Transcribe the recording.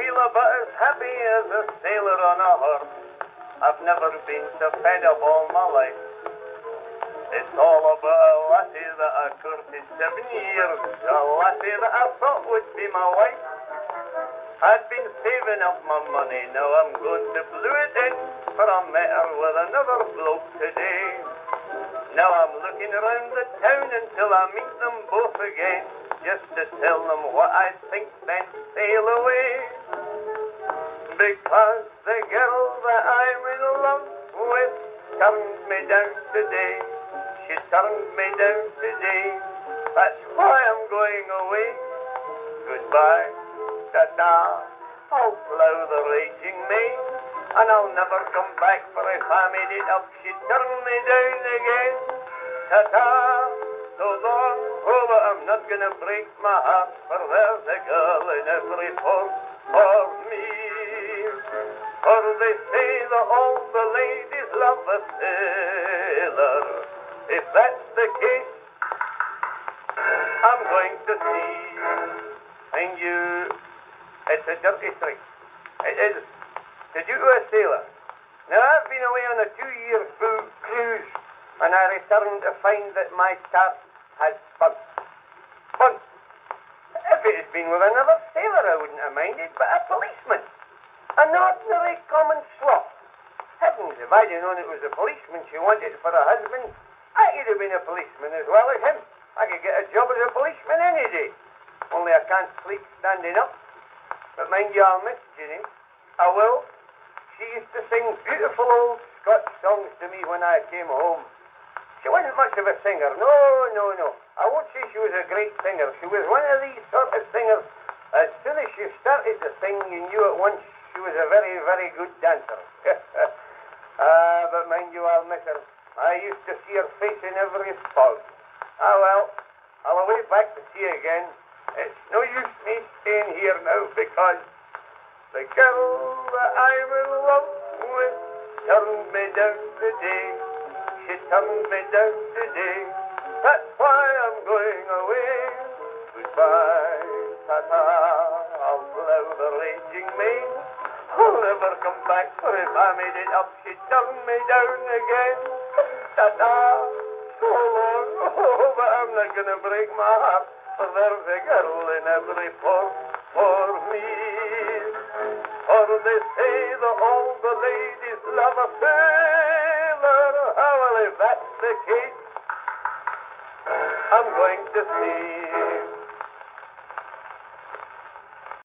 I feel about as happy as a sailor on a horse. I've never been so fed up all my life. It's all about a lassie that I courted seven years, a lassie that I thought would be my wife. I'd been saving up my money, now I'm going to blow it in, for I met her with another bloke today. Now I'm looking around the town until I meet them both again, just to tell them what I think, then sail away. Because the girl that I'm in love with turned me down today. She turned me down today. That's why I'm going away. Goodbye, ta-ta. I'll plough the raging main, and I'll never come back, for if I made it up, she'd turn me down again. Ta-ta, gonna break my heart, for there's a girl in every port for me. For they say that all the ladies love a sailor. If that's the case, I'm going to sea. And you, it's a dirty trick. It is. To do to a sailor. Now, I've been away on a two-year cruise, and I returned to find that my tart had spun. Been with another sailor, I wouldn't have minded, but a policeman. An ordinary common slop. Heavens, if I'd have known it was a policeman she wanted for a husband, I could have been a policeman as well as him. I could get a job as a policeman any day. Only I can't sleep standing up. But mind you, I'll miss Ginny. I will. She used to sing beautiful old Scotch songs to me when I came home. She wasn't much of a singer. No, no, no. I won't say she was a great singer. She was one of these sort of singers. As soon as she started to sing, you knew at once she was a very, very good dancer. Ah, but mind you, I'll miss her. I used to see her face in every spot. Ah, well, I'll away back to sea again. It's no use me staying here now because the girl that I'm in love with turned me down today. She turned me down today. That's why I'm going away. Goodbye, ta-ta. I'll blow the raging main. I'll never come back, for if I made it up, she'd me down again. Ta-ta. So long. Oh, but I'm not going to break my heart, for there's a girl in every port for me. For they say that all the ladies love a sailor. Well, if that's the case, I'm going to sea